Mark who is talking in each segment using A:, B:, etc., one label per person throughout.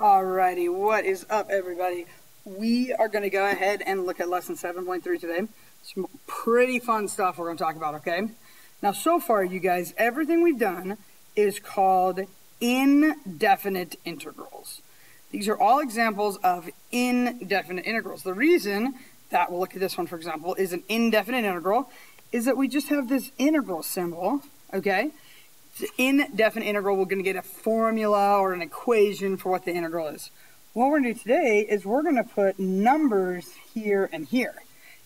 A: Alrighty, what is up everybody? We are going to go ahead and look at lesson 7.3 today. Some pretty fun stuff we're going to talk about, okay? Now so far, you guys, everything we've done is called indefinite integrals. These are all examples of indefinite integrals. The reason that, we'll look at this one for example, is an indefinite integral is that we just have this integral symbol, okay? Indefinite integral, we're going to get a formula or an equation for what the integral is. What we're going to do today is we're going to put numbers here and here.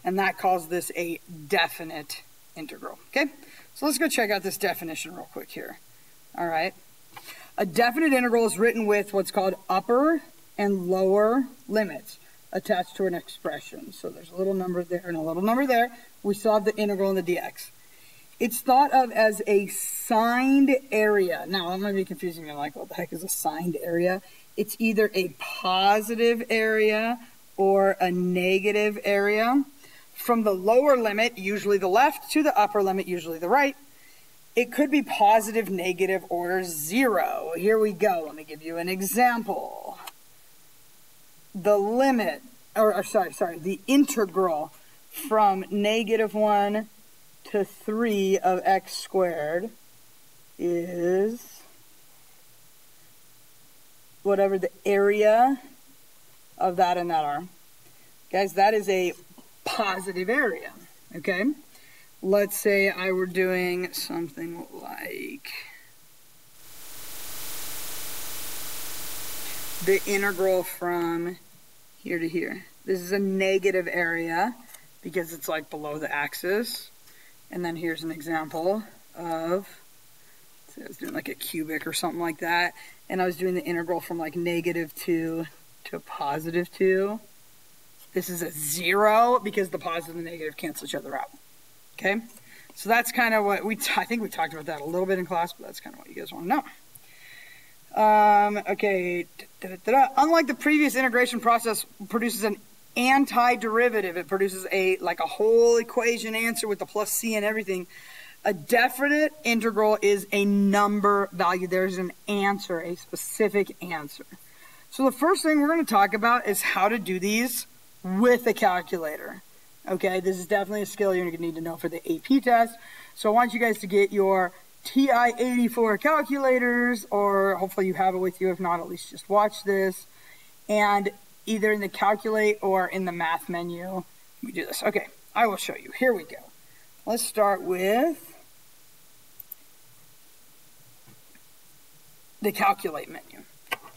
A: And that calls this a definite integral. Okay? So let's go check out this definition real quick here. All right. A definite integral is written with what's called upper and lower limits attached to an expression. So there's a little number there and a little number there. We still have the integral and the dx. It's thought of as a signed area. Now, I'm going to be confusing you like, what the heck is a signed area? It's either a positive area or a negative area. From the lower limit, usually the left, to the upper limit, usually the right, it could be positive, negative, or zero. Here we go. Let me give you an example. The limit, or, or sorry, sorry, the integral from negative 1 to 3 of x squared is whatever the area of that and that are. Guys, that is a positive area, okay? Let's say I were doing something like the integral from here to here. This is a negative area because it's like below the axis. And then here's an example of, so I was doing like a cubic or something like that. And I was doing the integral from like negative 2 to positive 2. This is a 0 because the positive and the negative cancel each other out. Okay? So that's kind of what we, I think we talked about that a little bit in class, but that's kind of what you guys want to know. Um, okay, da, da, da, unlike the previous integration process produces an antiderivative. It produces a like a whole equation answer with the plus c and everything. A definite integral is a number value. There's an answer, a specific answer. So the first thing we're going to talk about is how to do these with a calculator. Okay, this is definitely a skill you're going to need to know for the AP test. So I want you guys to get your TI-84 calculators, or hopefully you have it with you. If not, at least just watch this. And either in the calculate or in the math menu. We do this. Okay, I will show you. Here we go. Let's start with the calculate menu.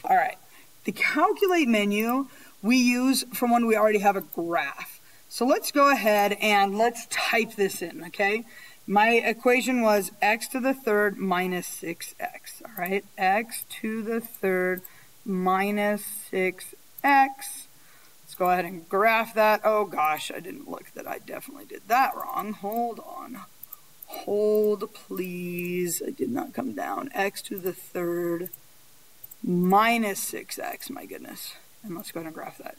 A: All right, the calculate menu we use from when we already have a graph. So let's go ahead and let's type this in, okay? My equation was x to the third minus 6x, all right? x to the third minus 6x. Let's go ahead and graph that. Oh gosh, I didn't look that I definitely did that wrong. Hold on. Hold, please. I did not come down. x to the third minus 6x, my goodness. And let's go ahead and graph that.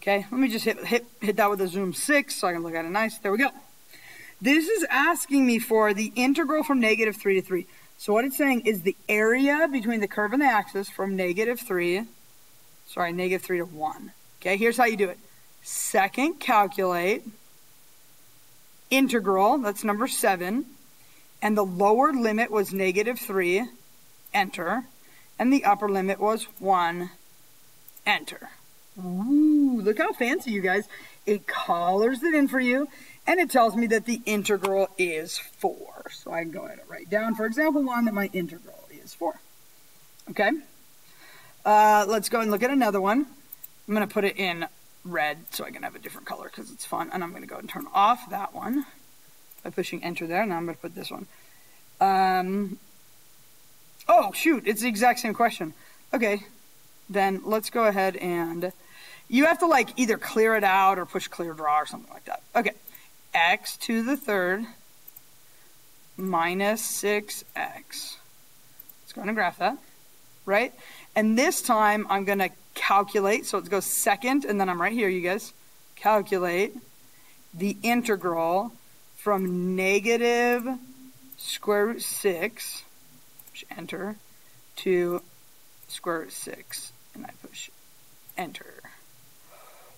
A: Okay, let me just hit, hit, hit that with a zoom 6 so I can look at it nice. There we go. This is asking me for the integral from negative 3 to 3. So what it's saying is the area between the curve and the axis from negative 3 sorry, negative 3 to 1. Okay, here's how you do it. Second, calculate. Integral, that's number 7. And the lower limit was negative 3. Enter. And the upper limit was 1. Enter. Ooh, look how fancy, you guys. It colors it in for you, and it tells me that the integral is 4. So I can go ahead and write down, for example, 1 that my integral is 4. Okay? Uh, let's go and look at another one. I'm going to put it in red so I can have a different color because it's fun. And I'm going to go and turn off that one by pushing enter there. Now I'm going to put this one. Um, oh, shoot. It's the exact same question. Okay. Then let's go ahead and... You have to like either clear it out or push clear draw or something like that. Okay. x to the third minus 6x. Let's go and graph that. Right? And this time I'm going to calculate, so it goes second, and then I'm right here, you guys. Calculate the integral from negative square root 6, enter, to square root 6 and I push enter.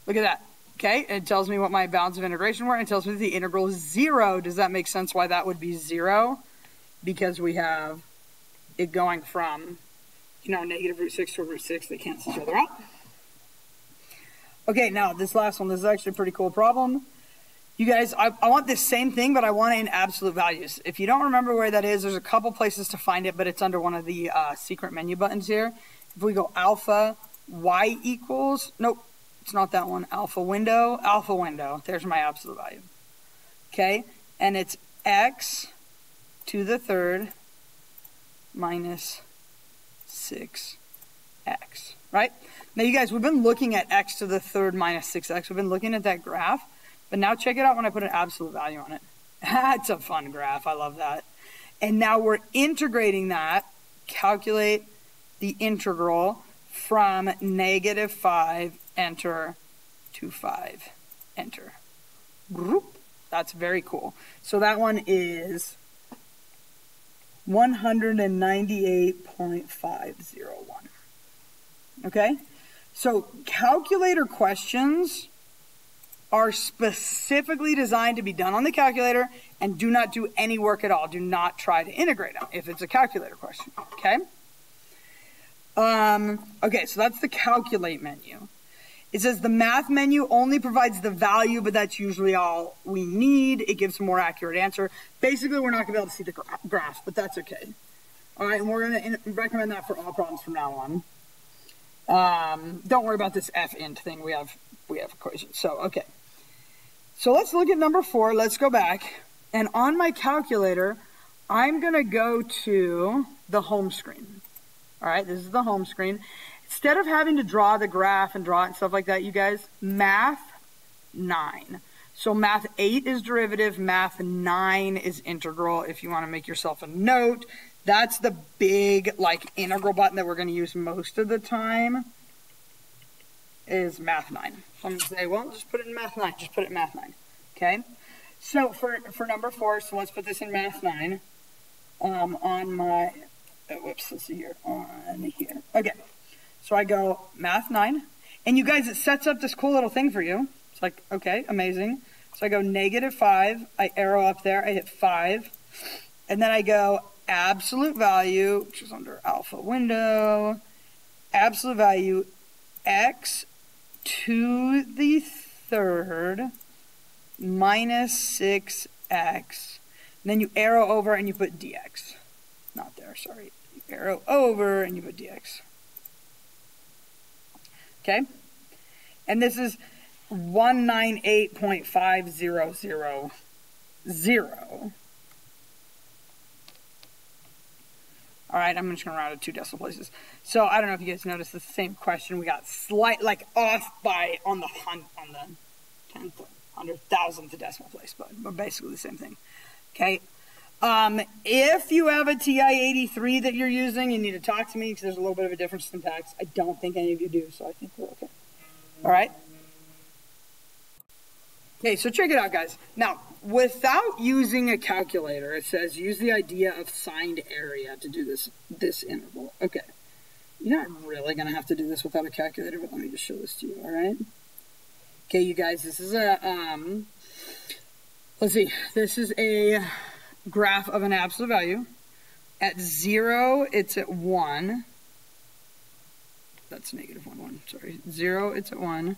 A: Look at that. Okay, it tells me what my bounds of integration were. It tells me the integral is zero. Does that make sense why that would be zero? Because we have it going from, you know, negative root 6 to root 6. They cancel each other out. Okay, now this last one, this is actually a pretty cool problem. You guys, I, I, want this same thing, but I want it in absolute values. If you don't remember where that is, there's a couple places to find it, but it's under one of the uh, secret menu buttons here. If we go alpha, y equals, nope, it's not that one. Alpha window, alpha window. There's my absolute value. Okay, and it's x to the third minus 6x, right? Now, you guys, we've been looking at x to the third minus 6x. We've been looking at that graph. But now check it out when I put an absolute value on it. That's a fun graph. I love that. And now we're integrating that. Calculate the integral from negative 5, enter, to 5, enter. That's very cool. So that one is 198.501. Okay? So calculator questions are specifically designed to be done on the calculator and do not do any work at all. Do not try to integrate them if it's a calculator question, okay? Um, okay, so that's the calculate menu. It says the math menu only provides the value, but that's usually all we need. It gives a more accurate answer. Basically, we're not going to be able to see the gra graph, but that's okay. All right, and we're going to recommend that for all problems from now on. Um, don't worry about this f int thing. We have we have equations. So okay. So let's look at number four. Let's go back. And on my calculator, I'm going to go to the home screen. All right, this is the home screen. Instead of having to draw the graph and draw it and stuff like that, you guys, math 9. So math 8 is derivative, math 9 is integral. If you want to make yourself a note, that's the big like integral button that we're going to use most of the time is math 9. So I'm going to say, well, just put it in math 9. Just put it in math 9. Okay? So for, for number 4, so let's put this in math 9 um, on my, oh, whoops, let's see here, on here. Okay. So I go math 9. And you guys, it sets up this cool little thing for you. It's like, okay, amazing. So I go negative 5. I arrow up there. I hit 5. And then I go absolute value, which is under alpha window, absolute value x to the third minus 6x. And then you arrow over and you put dx. Not there, sorry. You arrow over and you put dx. Okay? And this is 198.5000. All right, I'm just going to round it two decimal places. So I don't know if you guys noticed the same question. We got slight, like off by on the hun, on the tenth, hundred thousandth decimal place, but, but basically the same thing. Okay. Um, if you have a TI-83 that you're using, you need to talk to me because there's a little bit of a difference in syntax. I don't think any of you do, so I think we're okay. All right. Okay, so check it out, guys. Now, without using a calculator, it says use the idea of signed area to do this this interval. Okay. You're not really going to have to do this without a calculator, but let me just show this to you, all right? Okay, you guys, this is a, um, let's see, this is a graph of an absolute value. At zero, it's at one. That's negative one, one, sorry. Zero, it's at one.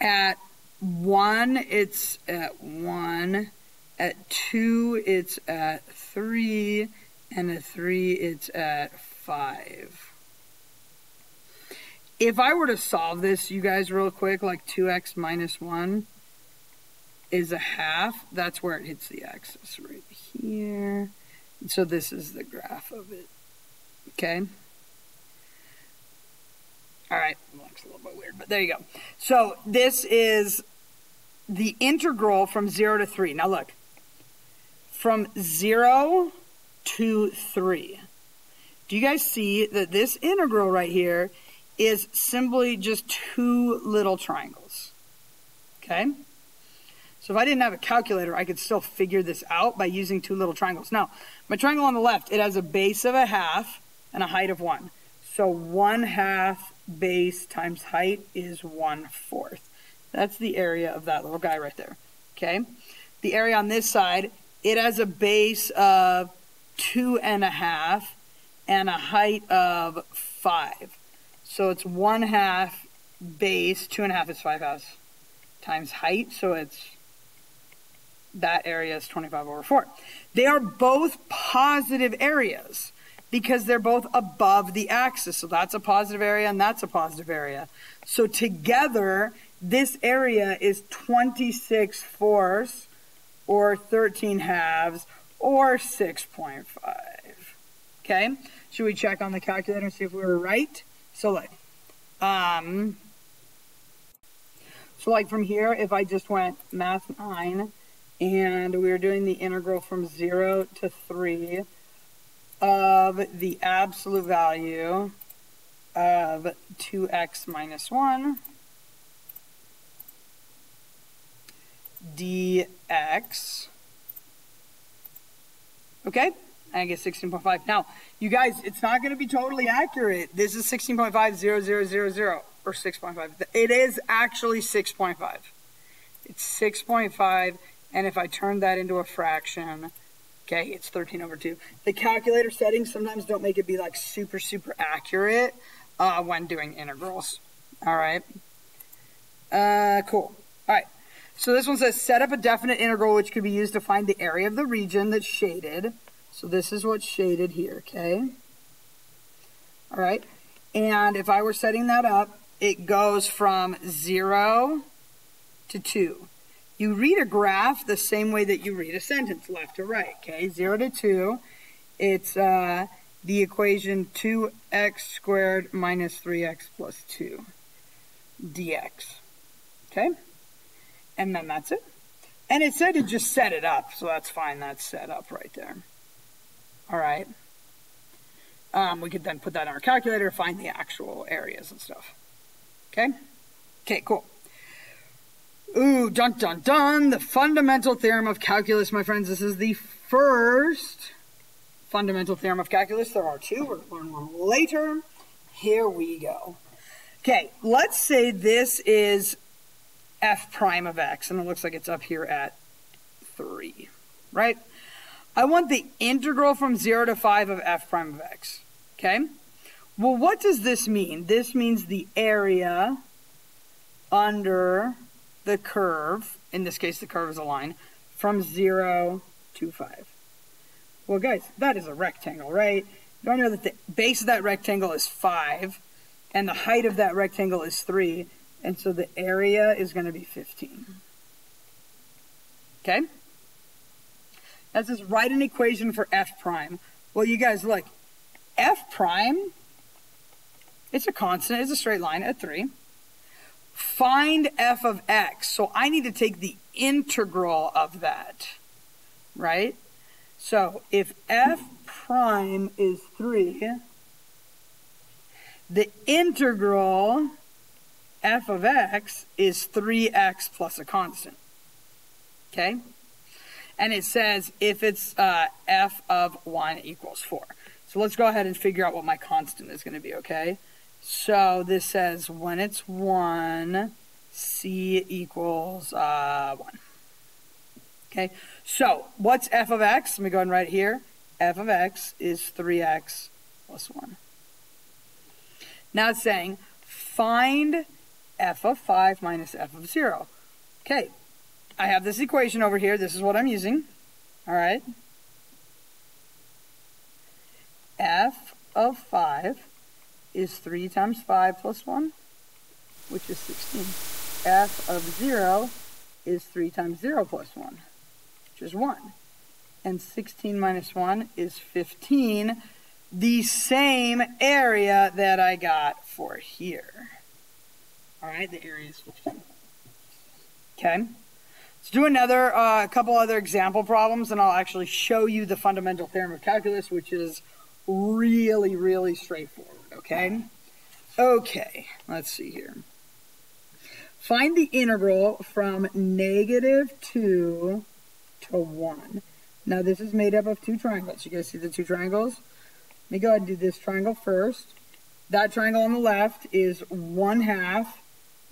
A: At 1, it's at 1. At 2, it's at 3. And at 3, it's at 5. If I were to solve this, you guys, real quick, like 2x minus 1 is a half, that's where it hits the axis right here. So this is the graph of it. Okay? All right, looks a little bit weird, but there you go. So this is the integral from 0 to 3. Now look, from 0 to 3. Do you guys see that this integral right here is simply just two little triangles? Okay? So if I didn't have a calculator, I could still figure this out by using two little triangles. Now, my triangle on the left, it has a base of a half and a height of 1. So 1 half base times height is 1 fourth. That's the area of that little guy right there. Okay? The area on this side, it has a base of two and a half and a height of five. So it's one half base, two and a half is five halves times height. So it's that area is 25 over 4. They are both positive areas because they're both above the axis. So that's a positive area and that's a positive area. So together, this area is 26 fourths or 13 halves or 6.5. Okay, should we check on the calculator and see if we were right? So like, um, so like from here, if I just went math 9 and we are doing the integral from 0 to 3 of the absolute value of 2x minus 1 dx. Okay? I get 16.5. Now, you guys, it's not going to be totally accurate. This is 16.50000 or 6.5. It is actually 6.5. It's 6.5, and if I turn that into a fraction, okay, it's 13 over 2. The calculator settings sometimes don't make it be like super, super accurate uh, when doing integrals. All right? Uh, cool. All right. So this one says set up a definite integral which could be used to find the area of the region that's shaded. So this is what's shaded here, okay? All right. And if I were setting that up, it goes from 0 to 2. You read a graph the same way that you read a sentence, left to right, okay? 0 to 2, it's uh, the equation 2x squared minus 3x plus 2 dx, okay? and then that's it. And it said to just set it up, so that's fine. That's set up right there. All right. Um, we could then put that in our calculator, find the actual areas and stuff. Okay? Okay, cool. Ooh, dun dun dun, the fundamental theorem of calculus, my friends. This is the first fundamental theorem of calculus. There are two, we're going to learn one later. Here we go. Okay, let's say this is f prime of x, and it looks like it's up here at 3, right? I want the integral from 0 to 5 of f prime of x, okay? Well, what does this mean? This means the area under the curve, in this case the curve is a line, from 0 to 5. Well, guys, that is a rectangle, right? You know that the base of that rectangle is 5, and the height of that rectangle is 3, and so the area is going to be 15. Okay? That says write an equation for f prime. Well, you guys look, f prime, it's a constant, it's a straight line at 3. Find f of x. So I need to take the integral of that, right? So if f prime is 3, the integral f of x is 3x plus a constant. Okay? And it says if it's uh, f of 1 equals 4. So let's go ahead and figure out what my constant is going to be, okay? So this says when it's 1, c equals uh, 1. Okay, so what's f of x? Let me go ahead and write it here. f of x is 3x plus 1. Now it's saying find f of 5 minus f of 0. Okay, I have this equation over here. This is what I'm using. All right. f of 5 is 3 times 5 plus 1, which is 16. f of 0 is 3 times 0 plus 1, which is 1. And 16 minus 1 is 15, the same area that I got for here. All right, the area is 15. Okay. Let's do another, a uh, couple other example problems, and I'll actually show you the fundamental theorem of calculus, which is really, really straightforward, okay? Okay, let's see here. Find the integral from negative 2 to 1. Now, this is made up of two triangles. You guys see the two triangles? Let me go ahead and do this triangle first. that triangle on the left is 1 half.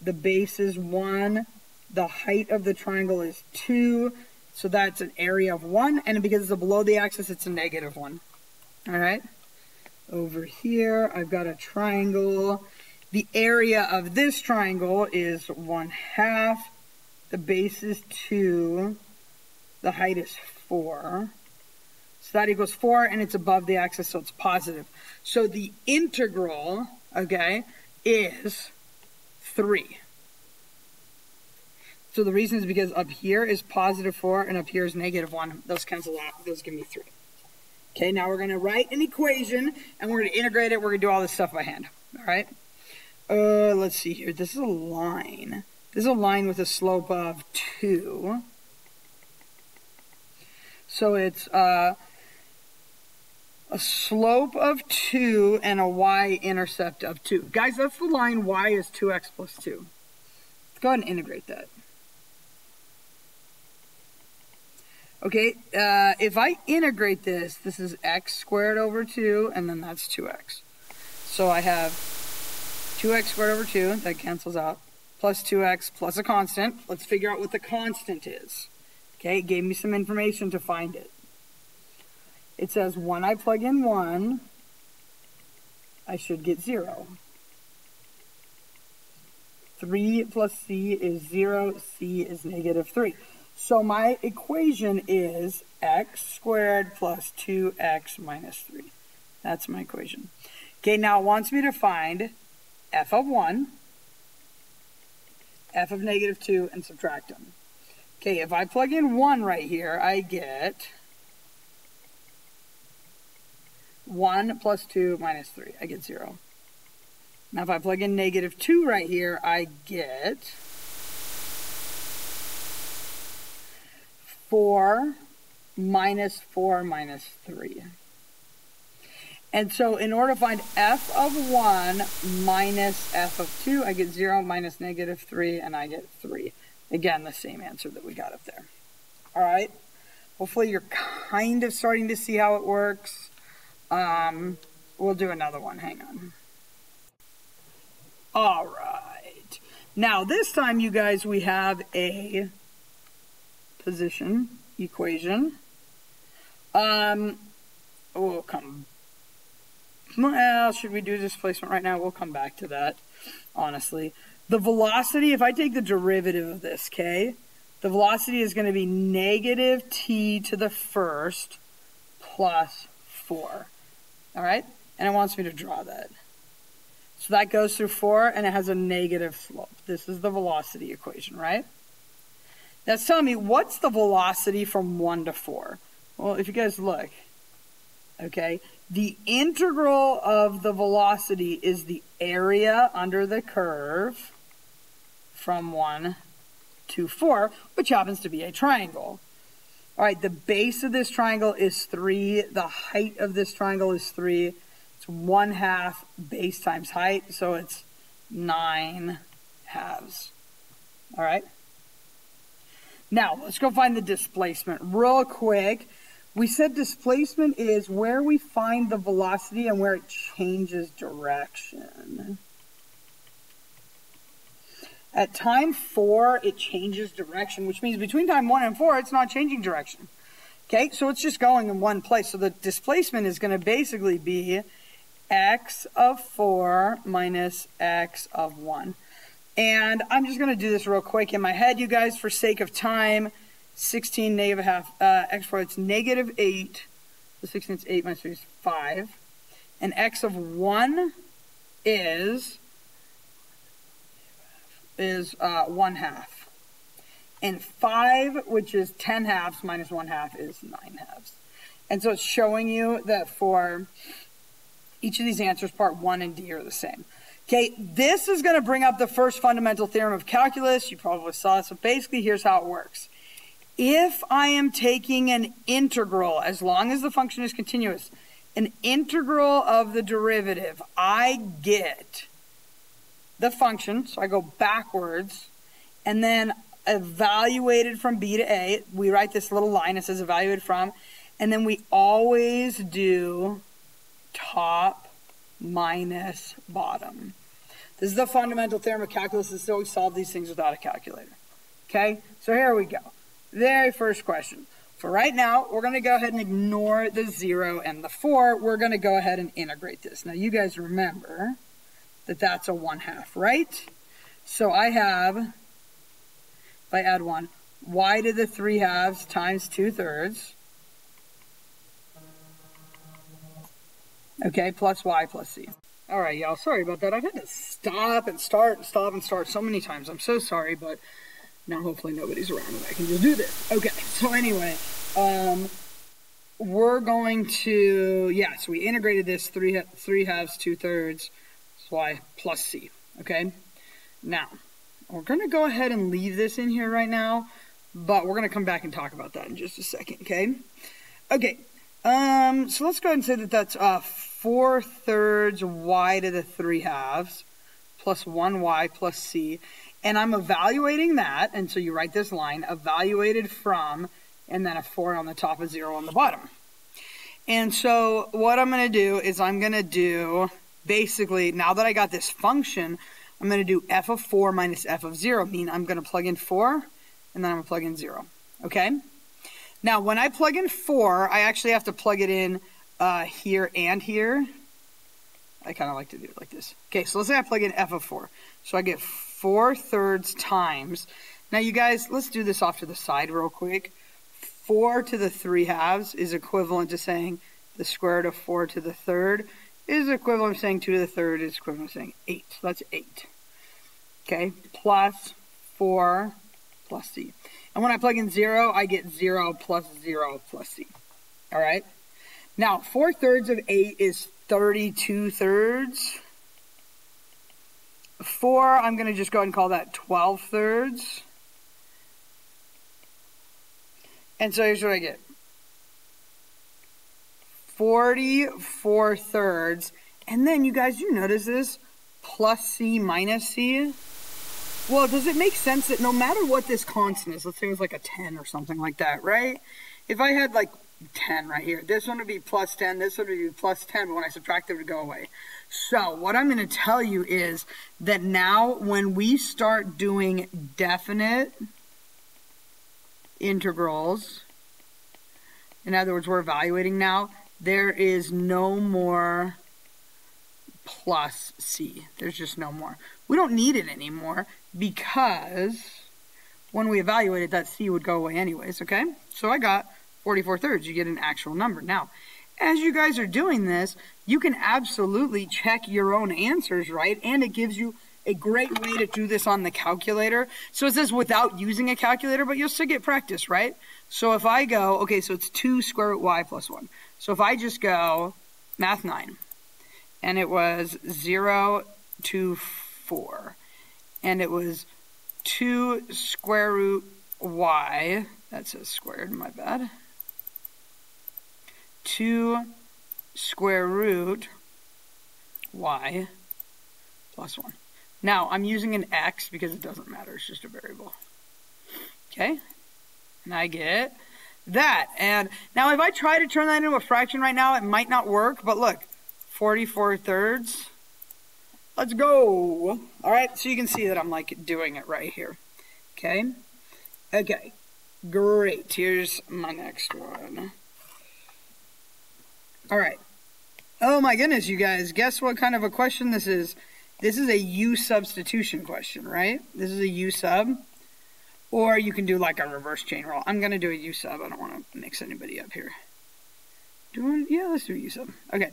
A: The base is 1. The height of the triangle is 2. So that's an area of 1. And because it's below the axis, it's a negative 1. All right? Over here, I've got a triangle. The area of this triangle is 1 half. The base is 2. The height is 4. So that equals 4, and it's above the axis, so it's positive. So the integral, okay, is 3. So the reason is because up here is positive 4, and up here is negative 1. Those cancel out. Those give me 3. Okay, now we're going to write an equation, and we're going to integrate it. We're going to do all this stuff by hand. All right? Uh, let's see here. This is a line. This is a line with a slope of 2. So it's uh, a slope of 2 and a y-intercept of 2. Guys, that's the line y is 2x plus 2. Let's go ahead and integrate that. Okay, uh, if I integrate this, this is x squared over 2, and then that's 2x. So I have 2x squared over 2, that cancels out, plus 2x plus a constant. Let's figure out what the constant is. Okay, it gave me some information to find it. It says when I plug in 1, I should get 0. 3 plus c is 0, c is negative 3. So my equation is x squared plus 2x minus 3. That's my equation. Okay, now it wants me to find f of 1, f of negative 2, and subtract them. Okay, if I plug in 1 right here, I get 1 plus 2 minus 3. I get 0. Now if I plug in negative 2 right here, I get 4 minus 4 minus 3. And so in order to find f of 1 minus f of 2, I get 0 minus negative 3, and I get 3. Again, the same answer that we got up there. All right? Hopefully you're kind of starting to see how it works. Um, we'll do another one. Hang on. All right. Now, this time, you guys, we have a position equation. Um, we'll come. Well, should we do displacement right now? We'll come back to that, honestly. The velocity, if I take the derivative of this, okay, the velocity is going to be negative t to the first plus 4. All right? And it wants me to draw that. So that goes through 4 and it has a negative slope. This is the velocity equation, right? That's telling me what's the velocity from 1 to 4? Well, if you guys look, okay, the integral of the velocity is the area under the curve from 1 to 4, which happens to be a triangle. All right, the base of this triangle is 3. The height of this triangle is 3. It's 1 half base times height, so it's 9 halves. All right? Now, let's go find the displacement real quick. We said displacement is where we find the velocity and where it changes direction. At time 4, it changes direction, which means between time 1 and 4, it's not changing direction. Okay, so it's just going in one place. So the displacement is going to basically be x of 4 minus x of 1. And I'm just going to do this real quick in my head, you guys, for sake of time. 16 negative half, uh, x 4, it's negative 8. The 16 is 8 minus 3 is 5. And x of 1 is is uh, 1 half. And 5, which is 10 halves minus 1 half, is 9 halves. And so it's showing you that for each of these answers, part 1 and D are the same. Okay, this is going to bring up the first fundamental theorem of calculus. You probably saw it. So basically, here's how it works. If I am taking an integral, as long as the function is continuous, an integral of the derivative, I get the function, so I go backwards, and then evaluated from B to A. We write this little line that says evaluated from, and then we always do top minus bottom. This is the fundamental theorem of calculus. This is how we solve these things without a calculator. Okay, so here we go. Very first question. For right now, we're going to go ahead and ignore the 0 and the 4. We're going to go ahead and integrate this. Now, you guys remember that that's a 1 half, right? So I have, if I add 1, y to the 3 halves times 2 thirds. Okay, plus y plus c. All right, y'all, sorry about that. I've had to stop and start and stop and start so many times. I'm so sorry, but now hopefully nobody's around and I can just do this. Okay, so anyway, um, we're going to, yeah, so we integrated this three, three halves, two thirds, that's y plus c, okay? Now, we're going to go ahead and leave this in here right now, but we're going to come back and talk about that in just a second, okay? Okay, um, so let's go ahead and say that that's uh, 4 thirds y to the 3 halves plus 1y plus c. And I'm evaluating that, and so you write this line, evaluated from, and then a 4 on the top, a 0 on the bottom. And so what I'm going to do is I'm going to do, basically, now that I got this function, I'm going to do f of 4 minus f of 0, mean I'm going to plug in 4, and then I'm going to plug in 0. Okay? Now, when I plug in 4, I actually have to plug it in uh, here and here. I kind of like to do it like this. Okay, so let's say I plug in f of 4. So I get 4 thirds times. Now, you guys, let's do this off to the side real quick. 4 to the 3 halves is equivalent to saying the square root of 4 to the third is equivalent to saying 2 to the third is equivalent to saying 8. So that's 8. Okay, plus 4 plus c. And when I plug in 0, I get 0 plus 0 plus c. All right? Now, 4 thirds of 8 is 32 thirds. 4, I'm going to just go ahead and call that 12 thirds. And so here's what I get. 44 thirds. And then you guys, you notice this? Plus C minus C. Well, does it make sense that no matter what this constant is, let's say it was like a 10 or something like that, right? If I had like 10 right here, this one would be plus 10, this one would be plus 10, but when I subtract it, would go away. So what I'm going to tell you is that now when we start doing definite integrals, in other words, we're evaluating now, there is no more plus c. There's just no more. We don't need it anymore because when we evaluate it, that c would go away anyways, okay? So I got 44 thirds. You get an actual number. Now, as you guys are doing this, you can absolutely check your own answers, right? And it gives you a great way to do this on the calculator. So it says without using a calculator, but you'll still get practice, right? So if I go, okay, so it's 2 square root y plus 1. So if I just go math 9, and it was 0 to 4, and it was 2 square root y, that says squared, my bad, 2 square root y plus 1. Now, I'm using an x because it doesn't matter. It's just a variable. Okay? And I get that. And now if I try to turn that into a fraction right now, it might not work. But look, 44 thirds. Let's go. All right, so you can see that I'm like doing it right here. Okay? Okay. Great. Here's my next one. All right. Oh my goodness, you guys. Guess what kind of a question this is? This is a U substitution question, right? This is a U sub. Or you can do like a reverse chain rule. I'm going to do a U sub. I don't want to mix anybody up here. Do you yeah, let's do U sub. Okay.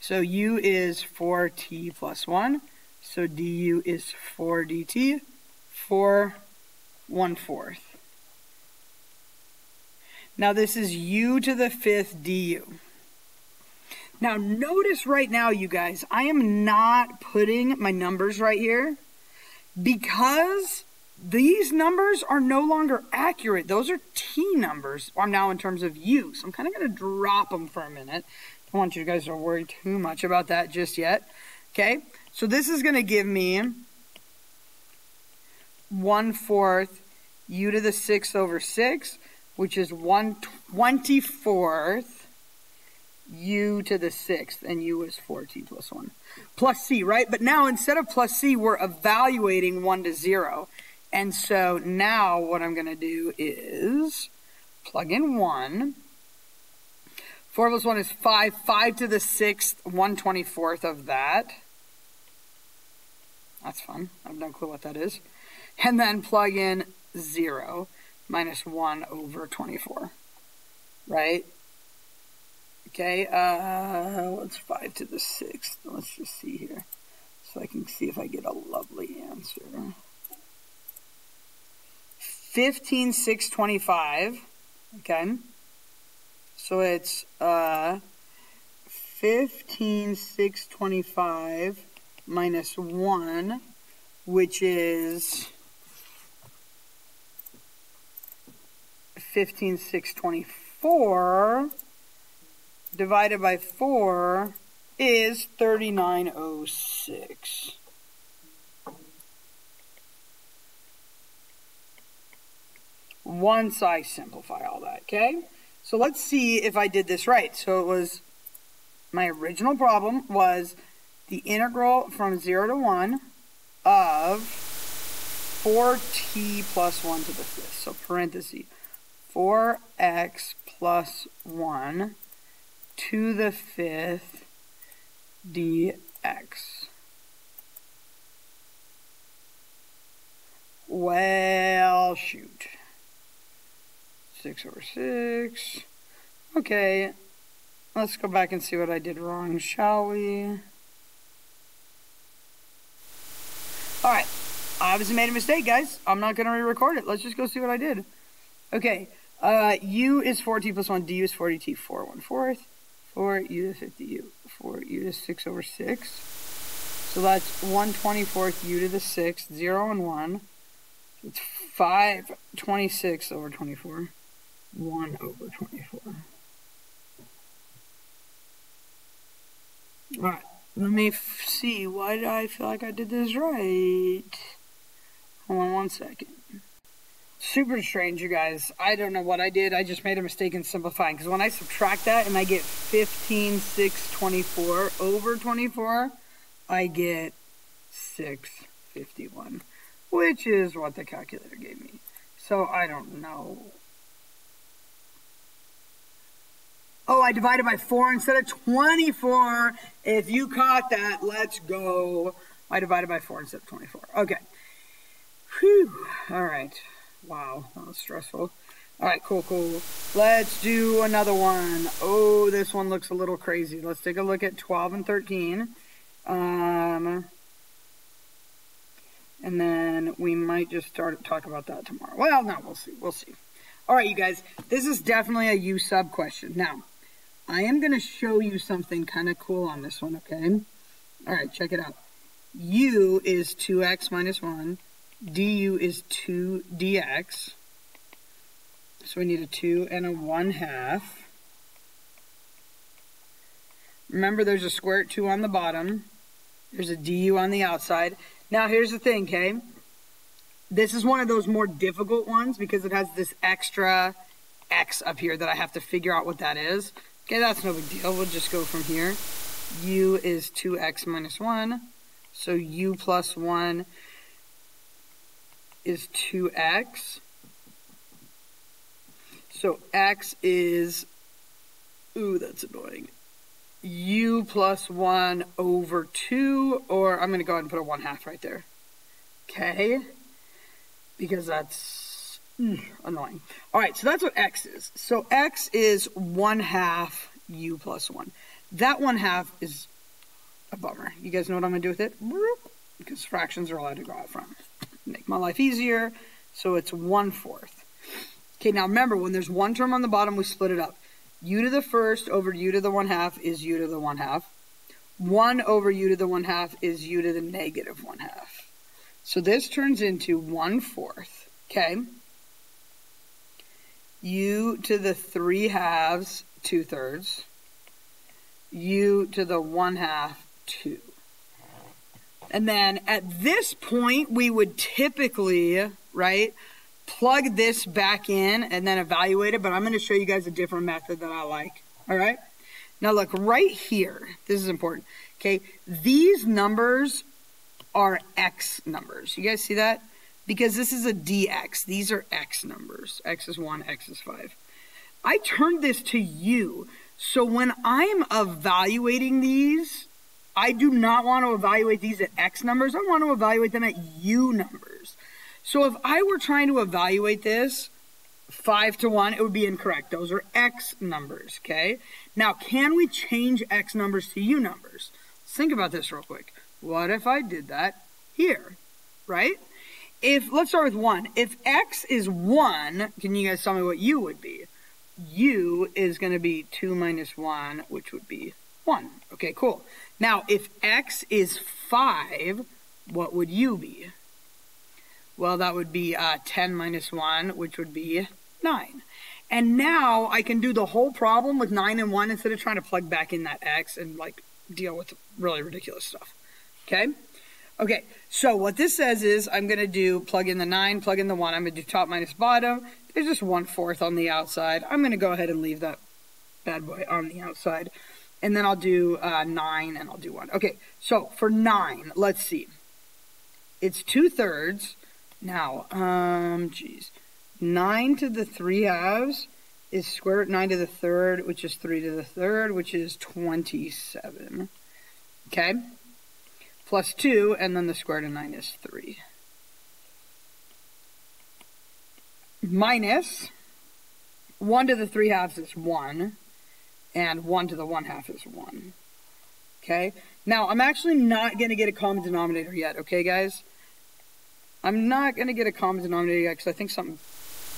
A: So U is 4t plus 1. So du is 4 dt 4 1 fourth. Now this is u to the fifth du. Now notice right now, you guys, I am not putting my numbers right here because these numbers are no longer accurate. Those are T numbers. I'm now in terms of use. I'm kind of going to drop them for a minute. I don't want you guys to worry too much about that just yet. Okay, so this is going to give me 1 fourth u to the 6 over 6, which is 1 24th u to the sixth, and u is 4t plus 1. Plus c, right? But now instead of plus c, we're evaluating 1 to 0. And so now what I'm going to do is plug in 1. 4 plus 1 is 5. 5 to the 6th, 124th of that. That's fun. I have no clue what that is. And then plug in 0 minus 1 over 24. Right? Okay, uh, what's 5 to the 6th? Let's just see here. So I can see if I get a lovely answer. 15, 6, 25. Okay. So it's uh, 15, 6, 25 minus 1, which is 15, 6, 24 divided by 4 is 3906. Once I simplify all that, okay? So let's see if I did this right. So it was, my original problem was the integral from 0 to 1 of 4t plus 1 to the fifth. So parenthesis, 4x plus 1 to the fifth dx. Well, shoot. 6 over 6. Okay, let's go back and see what I did wrong, shall we? Alright, I obviously made a mistake, guys. I'm not going to re-record it. Let's just go see what I did. Okay, uh, u is 4t plus 1, du is 40t, 4 1 fourth. 4 u to 50u, 4 u to 6 over 6. So that's 1 24th u to the 6th, 0 and 1. So It's 5 26 over 24, 1 over 24. Alright, let me see. Why did I feel like I did this right? Hold on one second super strange, you guys. I don't know what I did. I just made a mistake in simplifying. Because when I subtract that and I get 15, 6, 24 over 24, I get 6, 51. Which is what the calculator gave me. So I don't know. Oh, I divided by 4 instead of 24. If you caught that, let's go. I divided by 4 instead of 24. Okay. Whew. All right. Wow, that was stressful. All right, cool, cool. Let's do another one. Oh, this one looks a little crazy. Let's take a look at 12 and 13. Um, and then we might just start talk about that tomorrow. Well, no, we'll see. We'll see. All right, you guys. This is definitely a U sub question. Now, I am going to show you something kind of cool on this one, okay? All right, check it out. U is 2x minus 1 du is 2 dx. So we need a 2 and a 1 half. Remember, there's a square root 2 on the bottom. There's a du on the outside. Now, here's the thing, okay? This is one of those more difficult ones because it has this extra x up here that I have to figure out what that is. Okay, that's no big deal. We'll just go from here. u is 2x minus 1. So u plus 1 is 2x. So x is, ooh, that's annoying, u plus 1 over 2, or I'm going to go ahead and put a 1 half right there. Okay? Because that's mm, annoying. All right, so that's what x is. So x is 1 half u plus 1. That 1 half is a bummer. You guys know what I'm going to do with it? Because fractions are allowed to go out front make my life easier. So it's 1 fourth. Okay, now remember, when there's one term on the bottom, we split it up. u to the first over u to the 1 half is u to the 1 half. 1 over u to the 1 half is u to the negative 1 half. So this turns into 1 fourth, okay? u to the 3 halves, 2 thirds. u to the 1 half, 2. And then at this point, we would typically, right, plug this back in and then evaluate it. But I'm going to show you guys a different method that I like. All right. Now look, right here, this is important, okay? These numbers are x numbers. You guys see that? Because this is a dx. These are x numbers. x is 1, x is 5. I turned this to u. So when I'm evaluating these, I do not want to evaluate these at x numbers. I want to evaluate them at u numbers. So if I were trying to evaluate this 5 to 1, it would be incorrect. Those are x numbers, okay? Now, can we change x numbers to u numbers? Let's think about this real quick. What if I did that here, right? If, let's start with 1. If x is 1, can you guys tell me what u would be? u is going to be 2 minus 1, which would be 1. Okay, cool. Now, if x is 5, what would u be? Well, that would be uh, 10 minus 1, which would be 9. And now I can do the whole problem with 9 and 1 instead of trying to plug back in that x and like deal with really ridiculous stuff. Okay? Okay, so what this says is I'm going to do plug in the 9, plug in the 1. I'm going to do top minus bottom. There's just one fourth on the outside. I'm going to go ahead and leave that bad boy on the outside. And then I'll do uh, 9 and I'll do 1. Okay, so for 9, let's see. It's 2 thirds. Now, um, geez. 9 to the 3 halves is square root 9 to the third, which is 3 to the third, which is 27. Okay? Plus 2, and then the square root of 9 is 3. Minus 1 to the 3 halves is 1, and 1 to the 1 half is 1. Okay? Now, I'm actually not going to get a common denominator yet, okay, guys? I'm not going to get a common denominator yet because I think something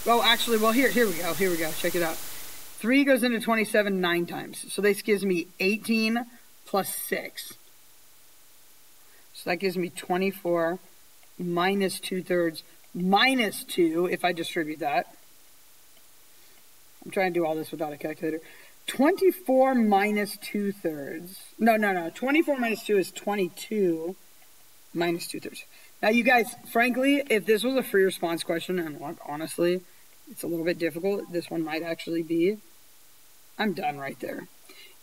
A: Oh, actually, well, here, here we go. Here we go. Check it out. 3 goes into 27 nine times. So this gives me 18 plus 6. So that gives me 24 minus 2 thirds minus 2 if I distribute that. I'm trying to do all this without a calculator. 24 minus 2 thirds. No, no, no. 24 minus 2 is 22 minus 2 thirds. Now, you guys, frankly, if this was a free response question, and honestly, it's a little bit difficult. This one might actually be. I'm done right there.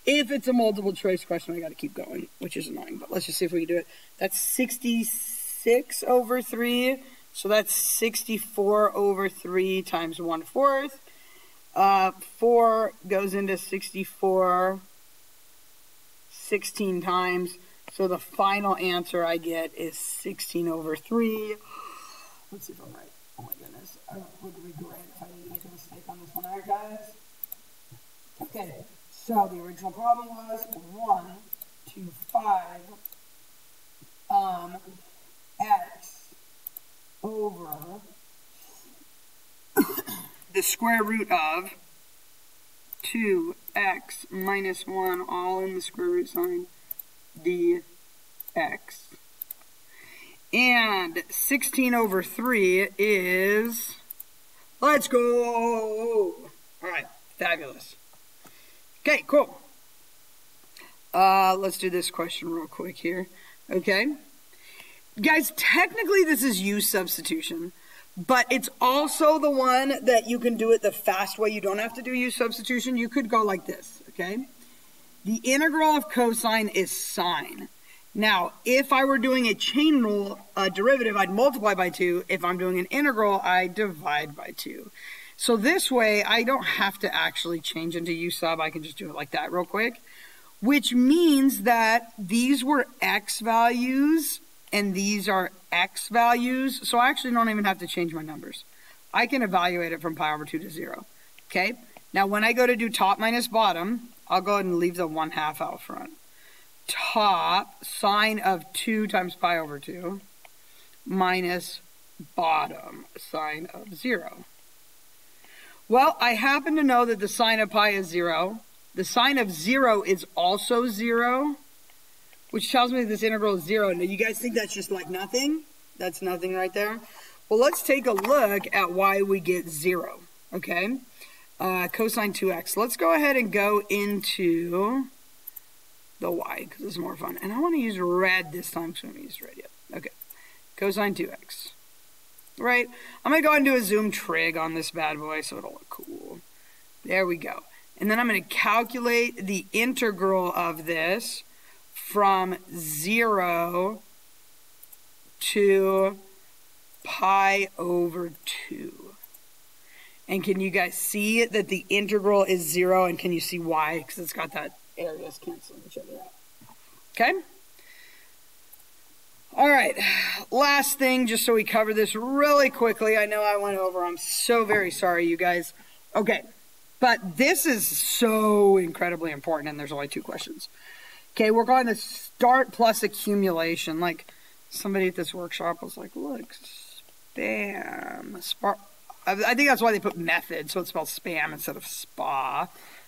A: If it's a multiple choice question, I got to keep going, which is annoying. But let's just see if we can do it. That's 66 over 3. So that's 64 over 3 times 1 fourth. Uh, 4 goes into 64 16 times. So the final answer I get is 16 over 3. Let's see if I'm right. Oh my goodness. I would regret if I didn't make a mistake on this one there, guys. Okay, so the original problem was 1 to 5 um, x over the square root of 2x minus 1 all in the square root sign dx. And 16 over 3 is, let's go. All right, fabulous. Okay, cool. Uh, let's do this question real quick here. Okay. Guys, technically this is u substitution, but it's also the one that you can do it the fast way. You don't have to do u substitution. You could go like this, okay? The integral of cosine is sine. Now, if I were doing a chain rule uh, derivative, I'd multiply by 2. If I'm doing an integral, I divide by 2. So this way, I don't have to actually change into u sub. I can just do it like that real quick. Which means that these were x values and these are x values. So I actually don't even have to change my numbers. I can evaluate it from pi over 2 to 0. Okay? Now, when I go to do top minus bottom, I'll go ahead and leave the 1 half out front top sine of 2 times pi over 2 minus bottom sine of 0. Well, I happen to know that the sine of pi is 0. The sine of 0 is also 0, which tells me this integral is 0. Now, you guys think that's just like nothing? That's nothing right there? Well, let's take a look at why we get 0, okay? Uh, cosine 2x. Let's go ahead and go into the y because it's more fun. And I want to use red this time so I'm going to use red yet. Okay. Cosine 2x. Right? I'm going to go and do a zoom trig on this bad boy so it'll look cool. There we go. And then I'm going to calculate the integral of this from 0 to pi over 2. And can you guys see that the integral is 0? And can you see why? Because it's got that areas canceling each other out. Okay? All right, last thing, just so we cover this really quickly. I know I went over. I'm so very sorry, you guys. Okay, but this is so incredibly important, and there's only two questions. Okay, we're going to start plus accumulation. Like somebody at this workshop was like, look, spam. Spar I think that's why they put method, so it's spelled spam instead of spa.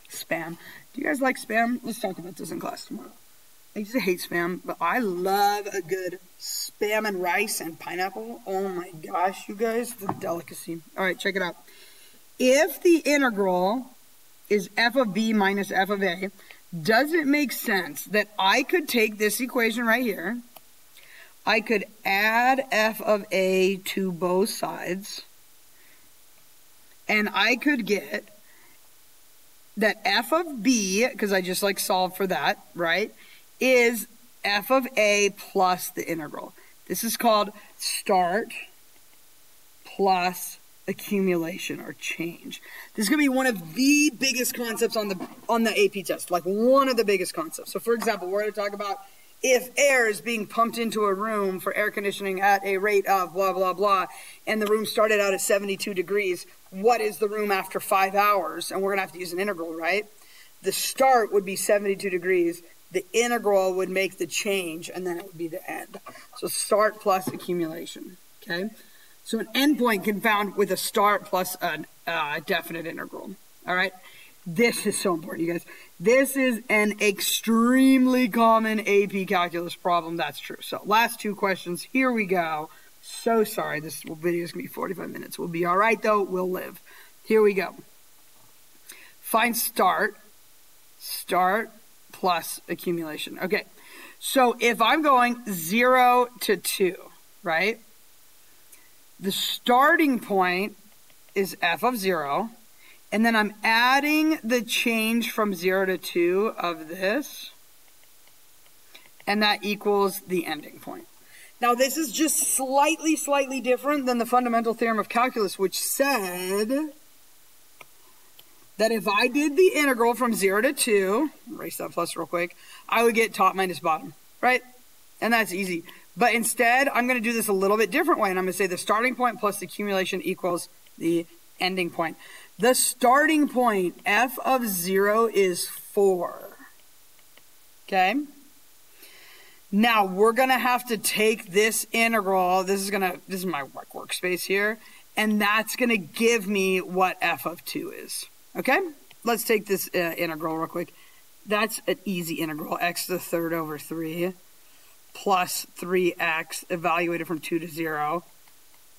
A: Spam. Do you guys like spam? Let's talk about this in class tomorrow. I to hate spam, but I love a good spam and rice and pineapple. Oh my gosh, you guys, the delicacy. All right, check it out. If the integral is f of b minus f of a, does it make sense that I could take this equation right here, I could add f of a to both sides, and I could get that f of b, because I just like solved for that, right, is f of a plus the integral. This is called start plus accumulation or change. This is going to be one of the biggest concepts on the on the AP test, like one of the biggest concepts. So for example, we're going to talk about if air is being pumped into a room for air conditioning at a rate of blah blah blah and the room started out at 72 degrees, what is the room after 5 hours? And we're going to have to use an integral, right? The start would be 72 degrees the integral would make the change, and then it would be the end. So start plus accumulation, okay? So an endpoint can found with a start plus a uh, definite integral, all right? This is so important, you guys. This is an extremely common AP calculus problem. That's true. So last two questions. Here we go. So sorry. This video is going to be 45 minutes. We'll be all right, though. We'll live. Here we go. Find start. Start plus accumulation. Okay, so if I'm going 0 to 2, right? The starting point is f of 0, and then I'm adding the change from 0 to 2 of this, and that equals the ending point. Now, this is just slightly, slightly different than the fundamental theorem of calculus, which said that if I did the integral from 0 to 2, erase that plus real quick, I would get top minus bottom, right? And that's easy. But instead, I'm going to do this a little bit different way, and I'm going to say the starting point plus the accumulation equals the ending point. The starting point, f of 0, is 4. Okay? Now, we're going to have to take this integral, this is going to, this is my workspace here, and that's going to give me what f of 2 is. Okay, let's take this uh, integral real quick. That's an easy integral, x to the third over 3 plus 3x evaluated from 2 to 0.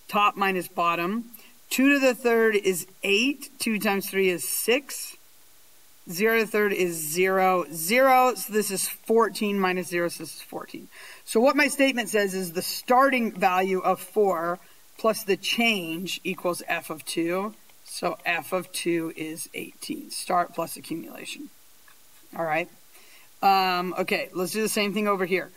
A: Top minus bottom. 2 to the third is 8. 2 times 3 is 6. 0 to the third is 0. 0, so this is 14 minus 0, so this is 14. So what my statement says is the starting value of 4 plus the change equals f of 2. So f of 2 is 18. Start plus accumulation. All right. Um, okay, let's do the same thing over here.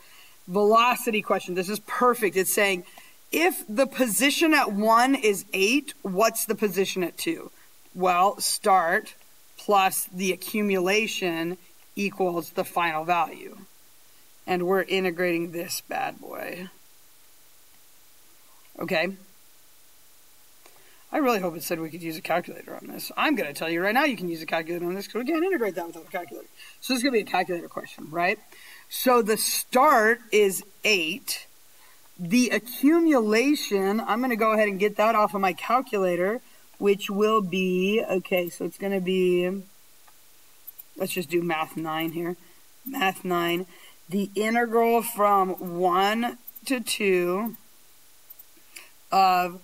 A: Velocity question. This is perfect. It's saying if the position at 1 is 8, what's the position at 2? Well, start plus the accumulation equals the final value. And we're integrating this bad boy. Okay. I really hope it said we could use a calculator on this. I'm going to tell you right now you can use a calculator on this because we can't integrate that without a calculator. So this is going to be a calculator question, right? So the start is 8. The accumulation, I'm going to go ahead and get that off of my calculator, which will be, okay, so it's going to be, let's just do math 9 here. Math 9. The integral from 1 to 2 of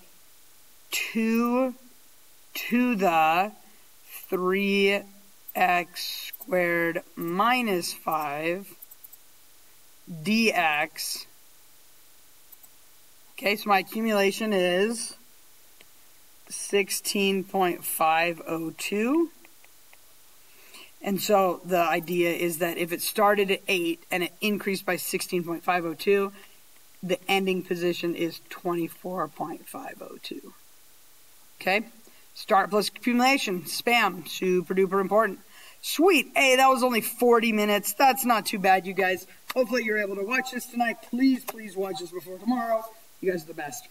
A: 2 to the 3x squared minus 5 dx. Okay, so my accumulation is 16.502. And so the idea is that if it started at 8 and it increased by 16.502, the ending position is 24.502. Okay? Start plus accumulation, spam, super duper important. Sweet. Hey, that was only 40 minutes. That's not too bad, you guys. Hopefully you're able to watch this tonight. Please, please watch this before tomorrow. You guys are the best.